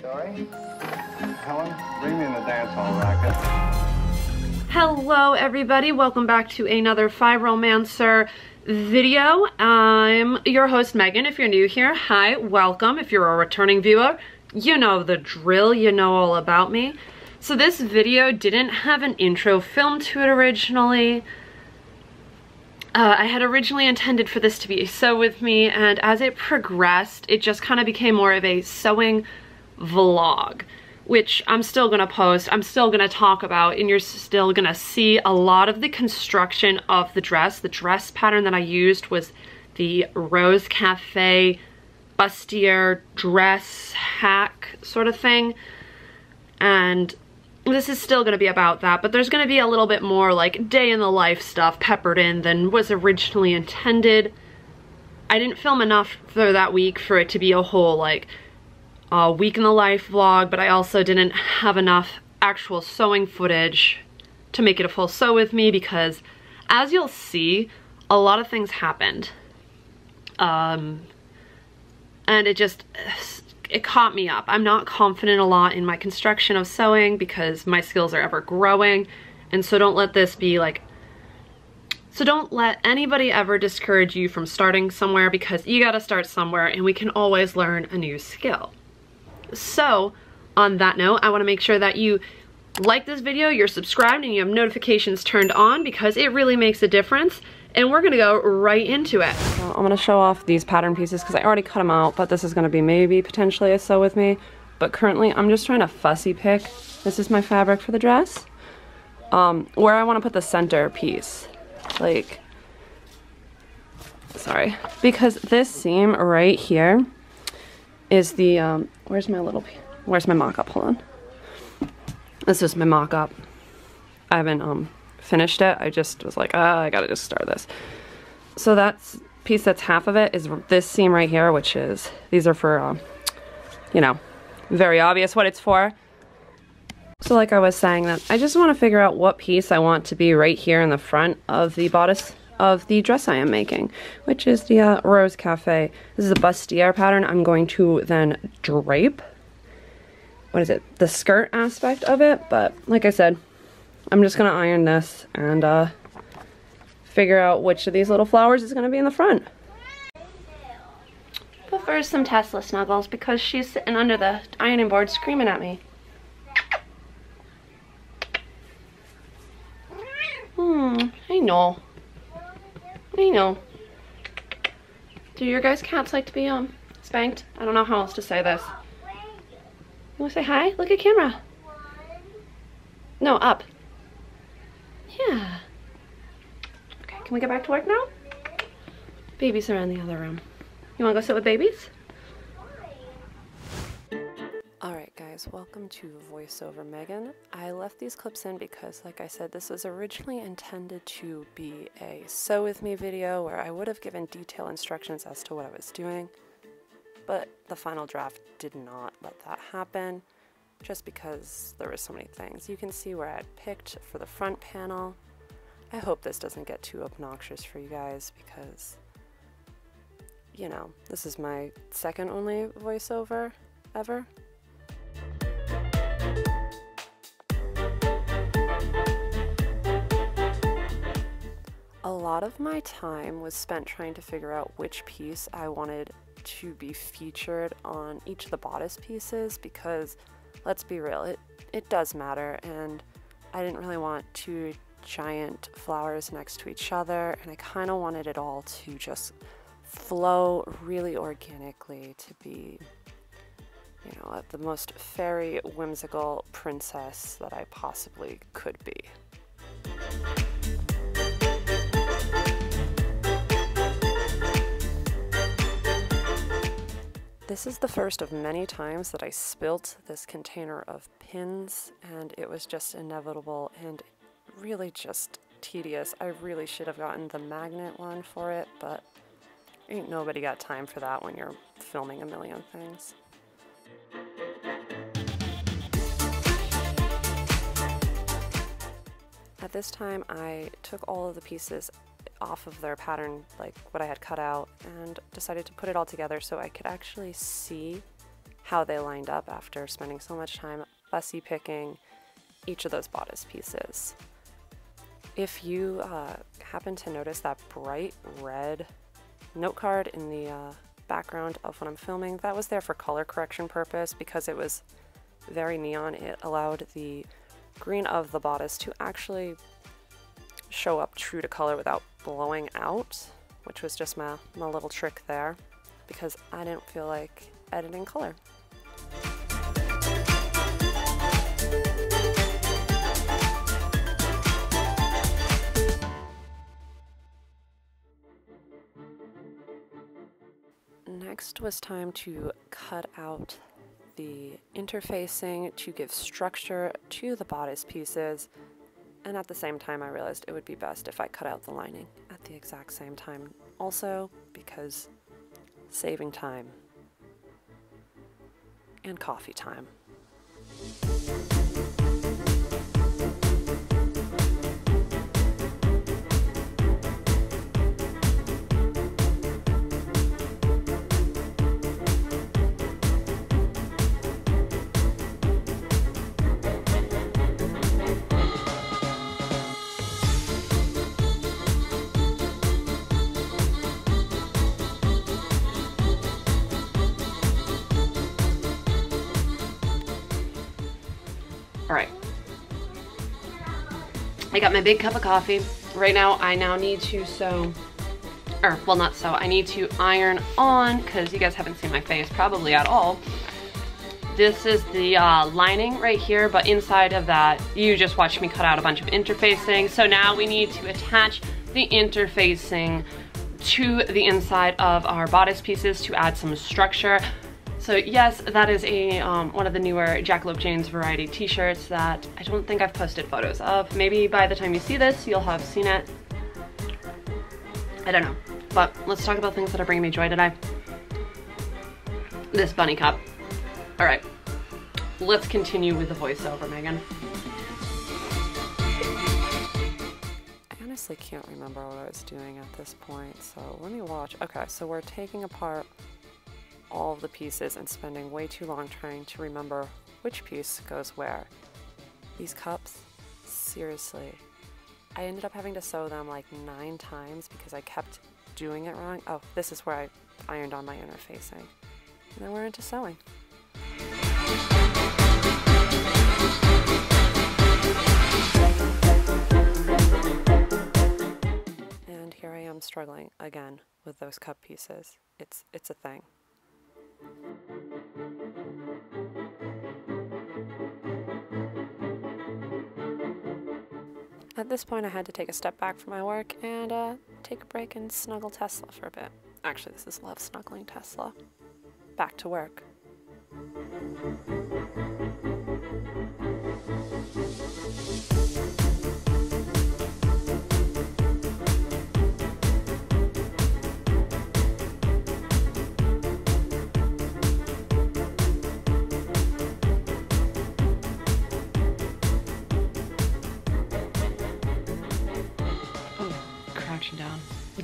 Helen, bring me in the dance hall racket. Hello everybody, welcome back to another Fiberomancer video. I'm your host Megan. If you're new here, hi, welcome. If you're a returning viewer, you know the drill, you know all about me. So this video didn't have an intro filmed to it originally. Uh, I had originally intended for this to be a sew with me and as it progressed, it just kind of became more of a sewing vlog which I'm still gonna post, I'm still gonna talk about, and you're still gonna see a lot of the construction of the dress. The dress pattern that I used was the Rose Cafe bustier dress hack sort of thing. And this is still gonna be about that, but there's gonna be a little bit more like day in the life stuff peppered in than was originally intended. I didn't film enough for that week for it to be a whole like a week in the life vlog, but I also didn't have enough actual sewing footage to make it a full sew with me because as you'll see, a lot of things happened. Um, and it just, it caught me up. I'm not confident a lot in my construction of sewing because my skills are ever growing. And so don't let this be like, so don't let anybody ever discourage you from starting somewhere because you gotta start somewhere and we can always learn a new skill. So on that note, I wanna make sure that you like this video, you're subscribed, and you have notifications turned on because it really makes a difference. And we're gonna go right into it. I'm gonna show off these pattern pieces because I already cut them out, but this is gonna be maybe potentially a sew with me. But currently I'm just trying to fussy pick. This is my fabric for the dress. Um, where I wanna put the center piece. Like, sorry. Because this seam right here is the, um, where's my little, where's my mock-up? Hold on. This is my mock-up. I haven't um, finished it. I just was like, ah, I gotta just start this. So that's piece that's half of it is this seam right here, which is, these are for, um, you know, very obvious what it's for. So like I was saying that I just want to figure out what piece I want to be right here in the front of the bodice of the dress I am making, which is the uh, Rose Cafe. This is a bustier pattern. I'm going to then drape, what is it, the skirt aspect of it. But like I said, I'm just going to iron this and uh, figure out which of these little flowers is going to be in the front. But first some Tesla snuggles because she's sitting under the ironing board screaming at me. Hmm, I know. I know. Do your guys' cats like to be um spanked? I don't know how else to say this. You wanna say hi? Look at camera. No, up. Yeah. Okay, can we get back to work now? Babies are in the other room. You wanna go sit with babies? Guys, welcome to VoiceOver Megan. I left these clips in because, like I said, this was originally intended to be a sew with me video where I would have given detailed instructions as to what I was doing, but the final draft did not let that happen just because there were so many things. You can see where I picked for the front panel. I hope this doesn't get too obnoxious for you guys because, you know, this is my second only voiceover ever. Lot of my time was spent trying to figure out which piece I wanted to be featured on each of the bodice pieces because let's be real, it, it does matter and I didn't really want two giant flowers next to each other and I kind of wanted it all to just flow really organically to be you know, the most fairy whimsical princess that I possibly could be. This is the first of many times that I spilt this container of pins and it was just inevitable and really just tedious. I really should have gotten the magnet one for it, but ain't nobody got time for that when you're filming a million things. At this time, I took all of the pieces off of their pattern, like what I had cut out, and decided to put it all together so I could actually see how they lined up after spending so much time fussy picking each of those bodice pieces. If you uh, happen to notice that bright red note card in the uh, background of when I'm filming, that was there for color correction purpose because it was very neon. It allowed the green of the bodice to actually show up true to color without blowing out, which was just my, my little trick there because I didn't feel like editing color. Next was time to cut out the interfacing to give structure to the bodice pieces and at the same time I realized it would be best if I cut out the lining at the exact same time also because saving time and coffee time. I got my big cup of coffee. Right now, I now need to sew, or well, not sew, I need to iron on, because you guys haven't seen my face probably at all. This is the uh, lining right here, but inside of that, you just watched me cut out a bunch of interfacing. So now we need to attach the interfacing to the inside of our bodice pieces to add some structure. So yes, that is a um, one of the newer Jackalope Jane's variety t-shirts that I don't think I've posted photos of. Maybe by the time you see this, you'll have seen it. I don't know. But let's talk about things that are bringing me joy today. This bunny cup. All right, let's continue with the voiceover, Megan. I honestly can't remember what I was doing at this point, so let me watch. Okay, so we're taking apart all the pieces and spending way too long trying to remember which piece goes where. These cups, seriously, I ended up having to sew them like nine times because I kept doing it wrong. Oh, this is where I ironed on my interfacing. And then we're into sewing. And here I am struggling again with those cup pieces. It's it's a thing. At this point, I had to take a step back from my work and uh, take a break and snuggle Tesla for a bit. Actually, this is Lev snuggling Tesla. Back to work.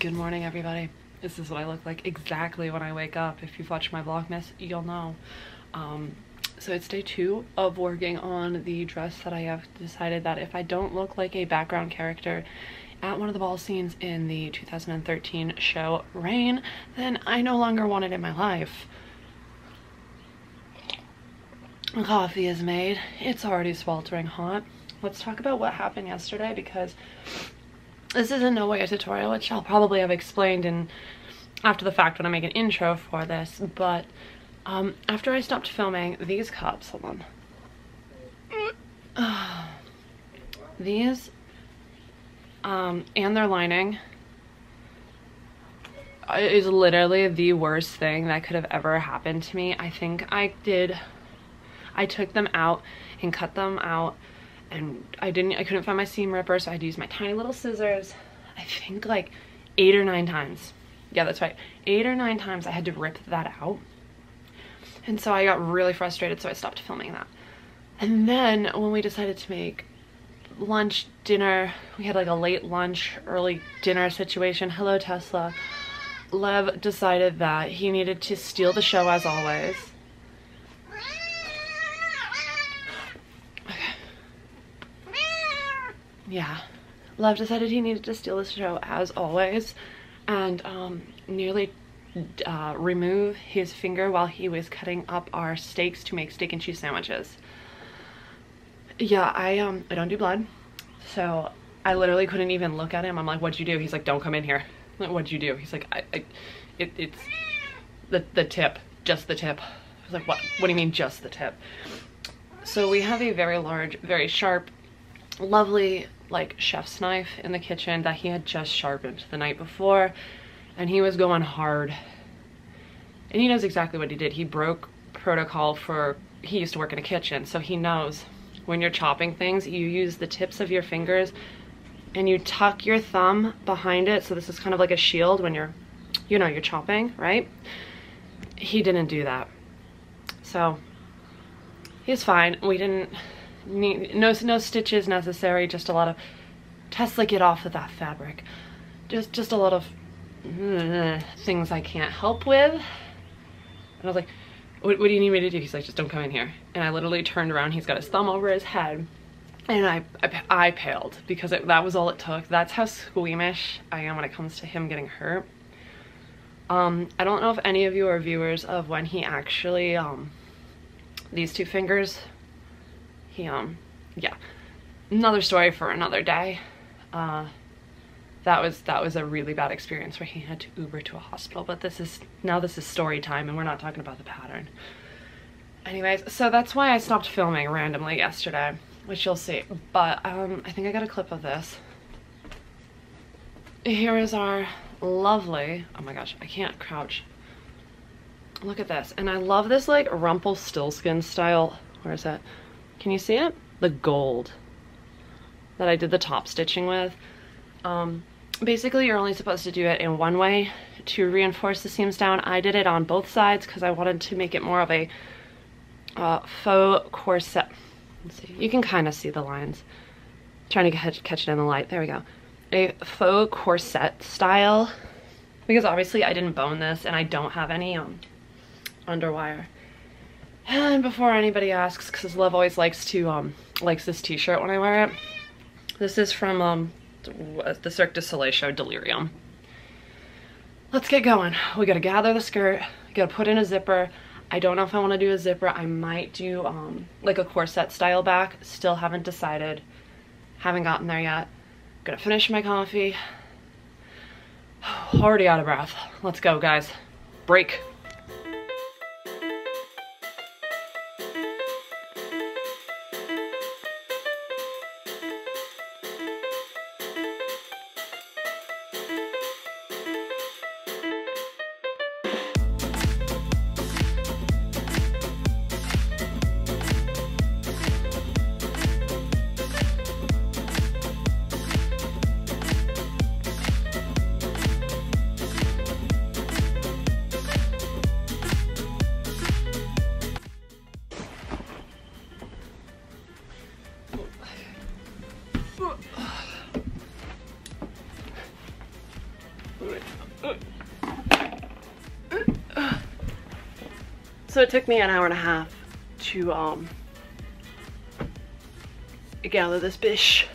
Good morning, everybody. This is what I look like exactly when I wake up. If you've watched my Vlogmas, you'll know. Um, so it's day two of working on the dress that I have decided that if I don't look like a background character at one of the ball scenes in the 2013 show Reign, then I no longer want it in my life. Coffee is made. It's already sweltering hot. Let's talk about what happened yesterday because this is in no way a tutorial, which I'll probably have explained in after the fact when I make an intro for this, but um, after I stopped filming these cups, hold on. these um, and their lining is literally the worst thing that could have ever happened to me. I think I did, I took them out and cut them out and I didn't, I couldn't find my seam ripper, so I had to use my tiny little scissors. I think like eight or nine times. Yeah, that's right. Eight or nine times I had to rip that out. And so I got really frustrated, so I stopped filming that. And then when we decided to make lunch, dinner, we had like a late lunch, early dinner situation. Hello, Tesla. Lev decided that he needed to steal the show as always yeah, Lev decided he needed to steal the show as always and um, nearly uh, remove his finger while he was cutting up our steaks to make steak and cheese sandwiches. Yeah, I um I don't do blood, so I literally couldn't even look at him. I'm like, what'd you do? He's like, don't come in here. Like, what'd you do? He's like, I, I it, it's the the tip, just the tip. I was like, what? What do you mean, just the tip? So we have a very large, very sharp, lovely like chef's knife in the kitchen that he had just sharpened the night before and he was going hard. And he knows exactly what he did. He broke protocol for he used to work in a kitchen so he knows when you're chopping things you use the tips of your fingers and you tuck your thumb behind it. So this is kind of like a shield when you're you know you're chopping right? He didn't do that. So he's fine. We didn't no, no stitches necessary, just a lot of, Tesla get off of that fabric. Just, just a lot of uh, things I can't help with. And I was like, what, what do you need me to do? He's like, just don't come in here. And I literally turned around, he's got his thumb over his head. And I, I, I paled because it, that was all it took. That's how squeamish I am when it comes to him getting hurt. Um, I don't know if any of you are viewers of when he actually, um, these two fingers he um yeah. Another story for another day. Uh that was that was a really bad experience where he had to uber to a hospital but this is now this is story time and we're not talking about the pattern. Anyways so that's why i stopped filming randomly yesterday which you'll see. But um i think i got a clip of this. Here is our lovely oh my gosh i can't crouch. Look at this. And i love this like rumpelstiltskin style. Where is that can you see it? The gold that I did the top stitching with. Um, basically, you're only supposed to do it in one way to reinforce the seams down. I did it on both sides because I wanted to make it more of a uh, faux corset. Let's see, you can kind of see the lines. I'm trying to catch, catch it in the light. There we go. A faux corset style because obviously I didn't bone this and I don't have any um, underwire. And before anybody asks, because Lev always likes to, um, likes this t-shirt when I wear it. This is from, um, the Cirque du Soleil show, Delirium. Let's get going. We gotta gather the skirt, gotta put in a zipper. I don't know if I wanna do a zipper. I might do, um, like a corset style back. Still haven't decided. Haven't gotten there yet. Gonna finish my coffee. Already out of breath. Let's go, guys. Break. It took me an hour and a half to um gather this bish.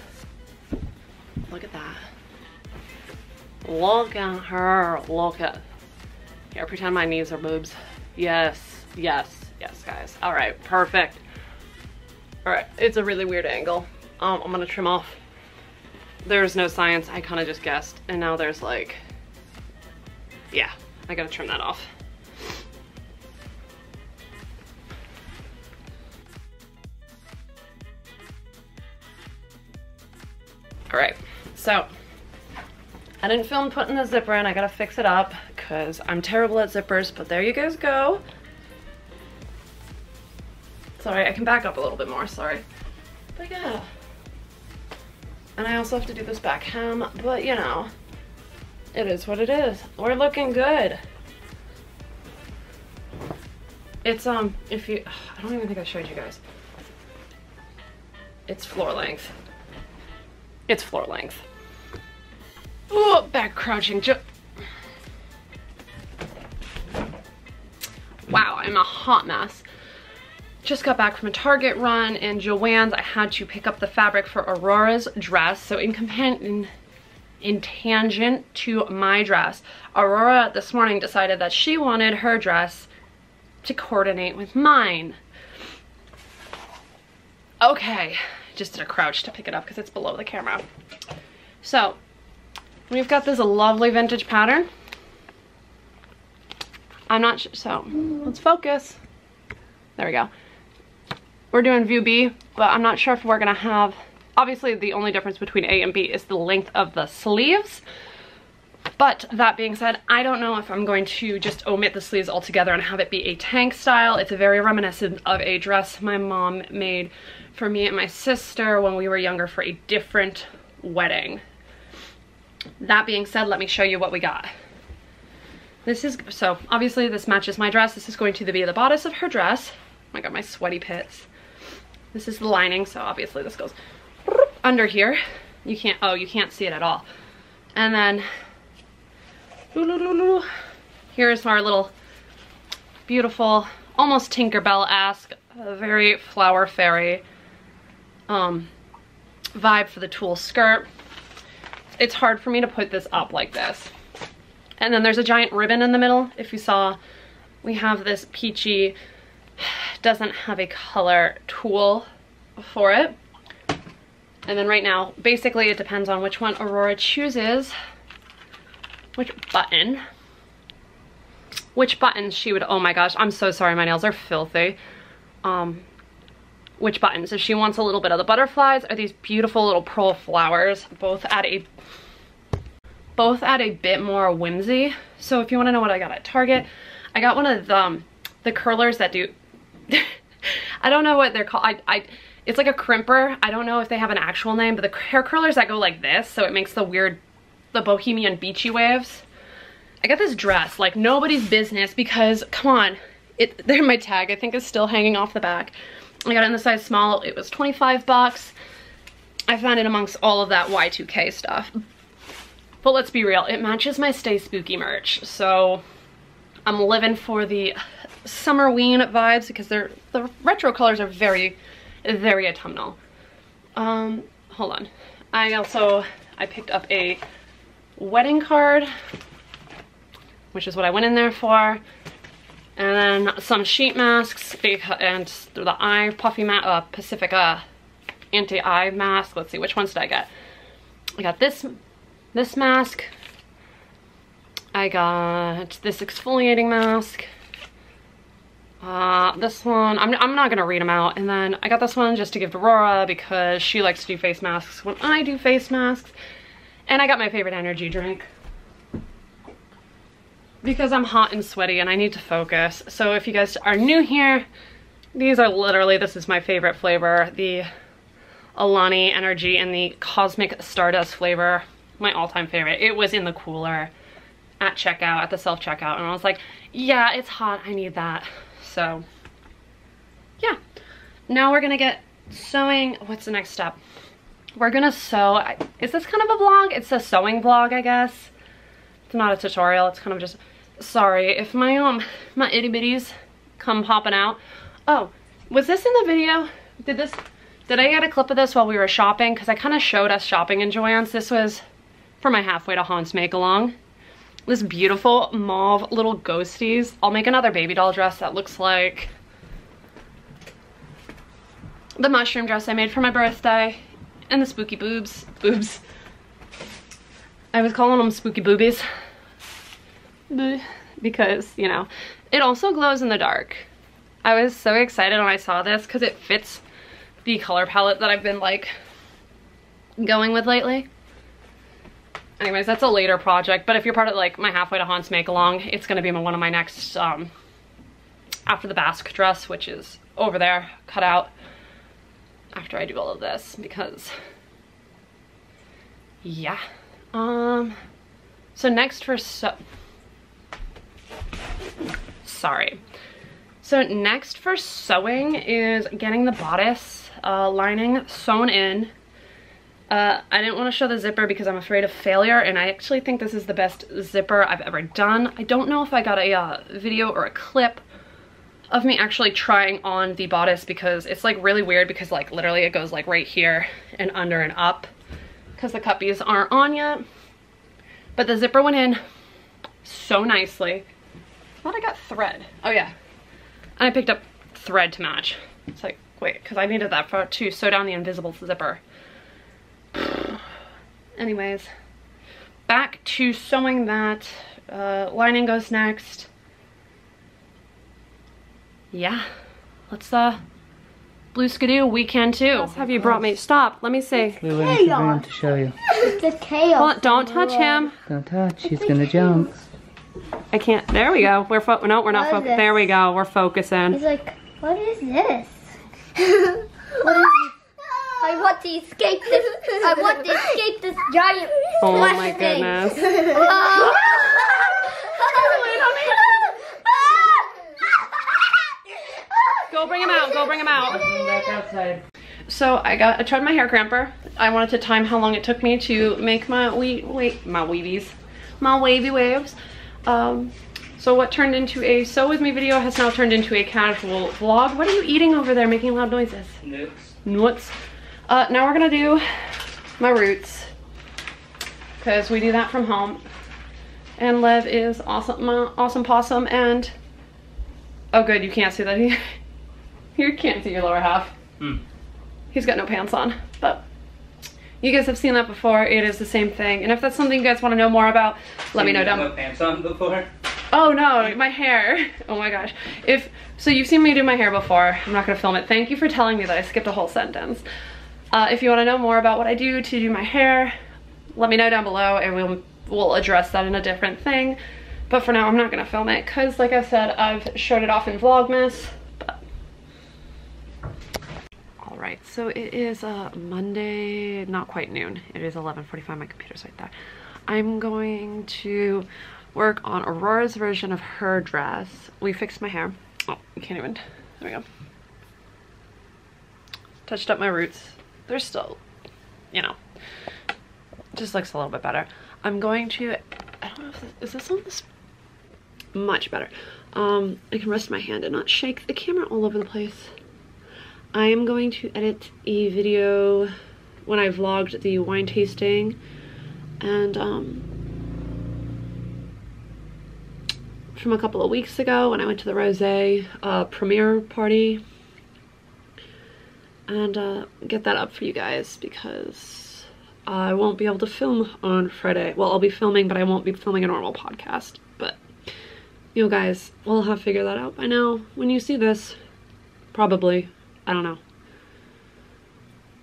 Look at that. Look at her. Look at. Here, pretend my knees are boobs. Yes, yes, yes, guys. All right, perfect. All right, it's a really weird angle. Um, I'm gonna trim off. There's no science, I kind of just guessed. And now there's like, yeah, I gotta trim that off. So I didn't film putting the zipper in. I gotta fix it up because I'm terrible at zippers, but there you guys go. Sorry, I can back up a little bit more, sorry. But yeah. And I also have to do this back hem, but you know, it is what it is. We're looking good. It's, um, if you, I don't even think I showed you guys. It's floor length. It's floor length. Oh, back crouching. wow, I'm a hot mess. just got back from a Target run and Joann's. I had to pick up the fabric for Aurora's dress. So in companion, in tangent to my dress, Aurora this morning decided that she wanted her dress to coordinate with mine. Okay, just did a crouch to pick it up because it's below the camera. So, we've got this lovely vintage pattern. I'm not sure, so let's focus. There we go. We're doing view B, but I'm not sure if we're gonna have, obviously the only difference between A and B is the length of the sleeves. But that being said, I don't know if I'm going to just omit the sleeves altogether and have it be a tank style. It's a very reminiscent of a dress my mom made for me and my sister when we were younger for a different wedding. That being said, let me show you what we got. This is, so obviously this matches my dress. This is going to be the bodice of her dress. Oh my god, my sweaty pits. This is the lining, so obviously this goes under here. You can't, oh, you can't see it at all. And then, here's our little beautiful, almost Tinkerbell-esque, very flower fairy um, vibe for the tulle skirt. It's hard for me to put this up like this. And then there's a giant ribbon in the middle. If you saw, we have this peachy, doesn't have a color tool for it. And then right now, basically it depends on which one Aurora chooses, which button, which buttons she would, oh my gosh, I'm so sorry, my nails are filthy. Um, which buttons. If she wants a little bit of the butterflies or these beautiful little pearl flowers, both add a both add a bit more whimsy. So if you want to know what I got at Target, I got one of the, um, the curlers that do, I don't know what they're called. I, I, it's like a crimper. I don't know if they have an actual name, but the hair curlers that go like this, so it makes the weird, the bohemian beachy waves. I got this dress, like nobody's business because, come on, it, they're my tag, I think is still hanging off the back. I got it in the size small. It was 25 bucks. I found it amongst all of that Y2K stuff. But let's be real, it matches my Stay Spooky merch. So I'm living for the summer-ween vibes because they're the retro colors are very, very autumnal. Um, hold on. I also, I picked up a wedding card, which is what I went in there for and then some sheet masks and the eye puffy ma uh, Pacifica anti-eye mask. Let's see, which ones did I get? I got this, this mask. I got this exfoliating mask. Uh, this one, I'm, I'm not gonna read them out. And then I got this one just to give to Aurora because she likes to do face masks when I do face masks. And I got my favorite energy drink because I'm hot and sweaty and I need to focus. So if you guys are new here, these are literally, this is my favorite flavor, the Alani Energy and the Cosmic Stardust flavor, my all-time favorite. It was in the cooler at checkout, at the self-checkout, and I was like, yeah, it's hot, I need that. So, yeah. Now we're gonna get sewing, what's the next step? We're gonna sew, is this kind of a vlog? It's a sewing vlog, I guess. It's not a tutorial, it's kind of just sorry if my um my itty bitties come popping out. Oh was this in the video? Did this did I get a clip of this while we were shopping? Because I kind of showed us shopping in Joann's. This was for my halfway to Haunts make along this beautiful mauve little ghosties. I'll make another baby doll dress that looks like the mushroom dress I made for my birthday and the spooky boobs boobs I was calling them spooky boobies because, you know, it also glows in the dark. I was so excited when I saw this because it fits the color palette that I've been like going with lately. Anyways, that's a later project, but if you're part of like my Halfway to Haunts make along, it's gonna be one of my next, um, after the basque dress, which is over there, cut out after I do all of this because, yeah. Um, so next for, so sorry. So next for sewing is getting the bodice uh, lining sewn in. Uh, I didn't want to show the zipper because I'm afraid of failure and I actually think this is the best zipper I've ever done. I don't know if I got a uh, video or a clip of me actually trying on the bodice because it's like really weird because like literally it goes like right here and under and up because the cuppies aren't on yet. But the zipper went in so nicely. I thought I got thread. Oh yeah. And I picked up thread to match. It's like, wait, because I needed that for to sew down the invisible zipper. Anyways, back to sewing that. Uh, lining goes next. Yeah, let's uh, blue skidoo, we can too. What have you brought me? Stop, let me see. We went to bring to show you. The chaos. Well, don't touch him. Don't touch, he's gonna jump. I can't. There we go. We're fo- no, we're not What is focused. There we go. We're focusing. He's like, what is this? what is this? I want to escape this. I want to escape this giant. Oh flesh my thing. goodness. Go bring him out. Go bring him out. Back outside. So I got I tried my hair cramper. I wanted to time how long it took me to make my we wait my weavies, my wavy waves. Um, so what turned into a sew with me video has now turned into a casual vlog. What are you eating over there, making loud noises? Nuts. Nuts. Uh, now we're gonna do my roots because we do that from home. And Lev is awesome, uh, awesome possum, and oh, good, you can't see that. you can't see your lower half. Hmm. He's got no pants on, but you guys have seen that before. It is the same thing. And if that's something you guys want to know more about, let me know down. No pants on before? Oh no, my hair. Oh my gosh. If so you've seen me do my hair before. I'm not gonna film it. Thank you for telling me that I skipped a whole sentence. Uh, if you wanna know more about what I do to do my hair, let me know down below and we'll we'll address that in a different thing. But for now I'm not gonna film it because like I said, I've showed it off in Vlogmas. But all right, so it is uh, Monday, not quite noon. It is 11:45. My computer's right there. I'm going to work on Aurora's version of her dress. We fixed my hair. Oh, you can't even. There we go. Touched up my roots. They're still, you know, just looks a little bit better. I'm going to. I don't know if this, is this on this. Much better. Um, I can rest my hand and not shake the camera all over the place. I am going to edit a video when I vlogged the wine tasting and um from a couple of weeks ago when I went to the Rosé uh, premiere party and uh, get that up for you guys because I won't be able to film on Friday. Well, I'll be filming, but I won't be filming a normal podcast. But you guys, we'll have figured that out by now. When you see this, probably, I don't know.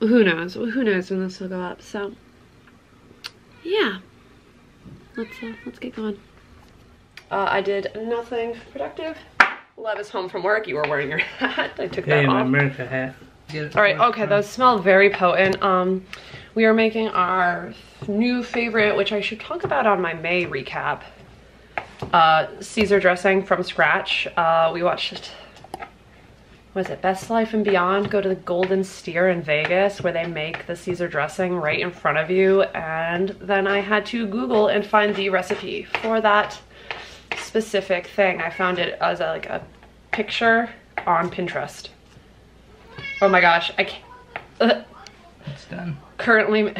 Who knows? Who knows when this will go up? So, yeah, let's uh, let's get going. Uh, I did nothing productive. Lev is home from work. You were wearing your hat. I took that Hey, my off. America hat. All right, off. okay, those smell very potent. Um, we are making our new favorite, which I should talk about on my May recap. Uh, Caesar dressing from scratch. Uh, we watched, was it Best Life and Beyond? Go to the Golden Steer in Vegas where they make the Caesar dressing right in front of you. And then I had to Google and find the recipe for that specific thing. I found it as a, like a picture on Pinterest. Oh my gosh, I can't. Uh, It's done. currently,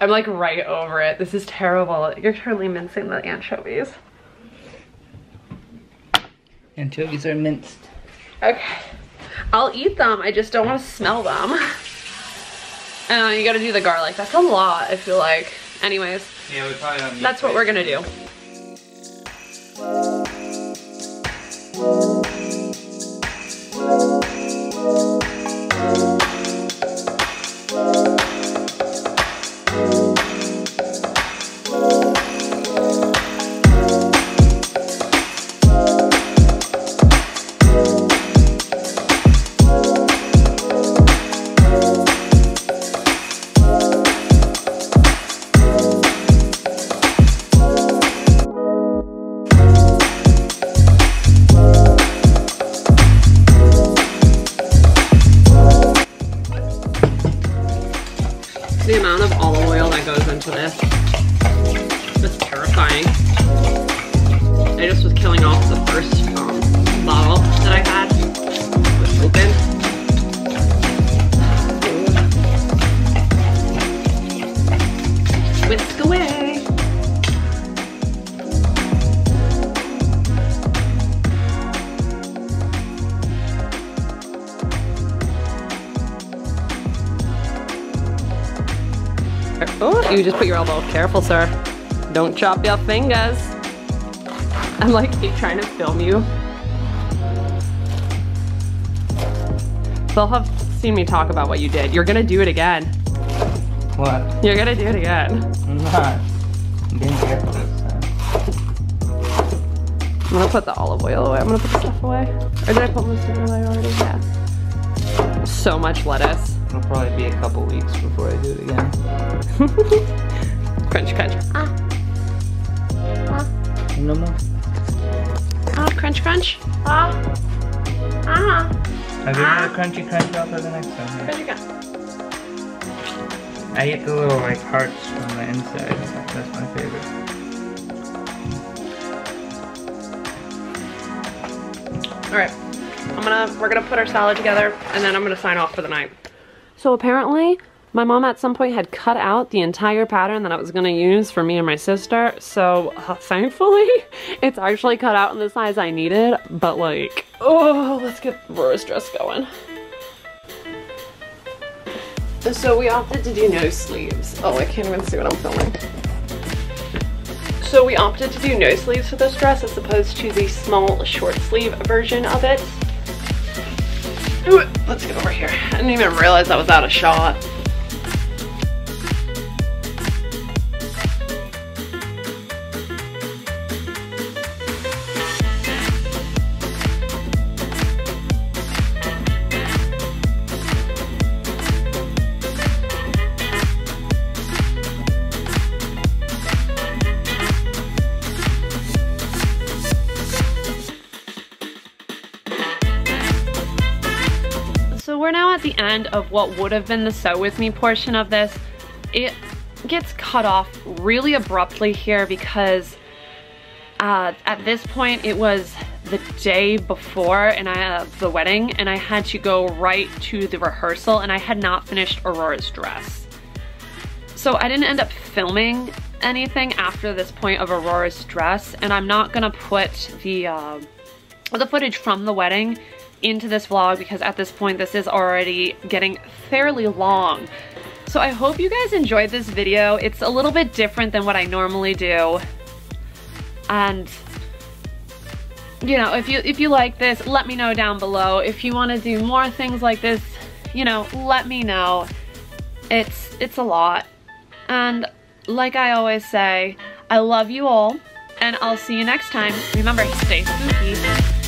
I'm like right over it. This is terrible. You're currently mincing the anchovies. Anchovies are minced. Okay. I'll eat them. I just don't want to smell them. Uh, you gotta do the garlic. That's a lot, I feel like. Anyways, Yeah, we probably that's what we're gonna do. The amount of olive oil that goes into this is terrifying. I just was killing off the first um, bottle that I had was open. Whisk away. You just put your elbow. Careful, sir. Don't chop your fingers. I'm like trying to film you. They'll have seen me talk about what you did. You're gonna do it again. What? You're gonna do it again. I'm not. I'm being careful this time. I'm gonna put the olive oil away. I'm gonna put the stuff away. Or did I put most of it away already? Yeah. So much lettuce. It'll probably be a couple weeks before I do it again. Crunch, crunch. No more. Oh, crunch, crunch. Ah. Ah. I'll give you a crunchy crunch out for the next one. Crunchy, crunch. I eat the little like hearts from the inside. That's my favorite. All right, I'm gonna, we're gonna put our salad together and then I'm gonna sign off for the night. So apparently, my mom at some point had cut out the entire pattern that I was gonna use for me and my sister. So uh, thankfully, it's actually cut out in the size I needed. But like, oh, let's get Rora's dress going. So we opted to do no sleeves. Oh, I can't even see what I'm filming. So we opted to do no sleeves for this dress as opposed to the small short sleeve version of it. Let's get over here. I didn't even realize I was out of shot. End of what would have been the sew with me portion of this. It gets cut off really abruptly here because uh, at this point it was the day before and I uh, the wedding and I had to go right to the rehearsal and I had not finished Aurora's dress. So I didn't end up filming anything after this point of Aurora's dress and I'm not gonna put the uh, the footage from the wedding into this vlog because at this point this is already getting fairly long. So I hope you guys enjoyed this video. It's a little bit different than what I normally do. And you know, if you if you like this, let me know down below. If you want to do more things like this, you know, let me know. It's it's a lot. And like I always say, I love you all and I'll see you next time. Remember, stay spooky.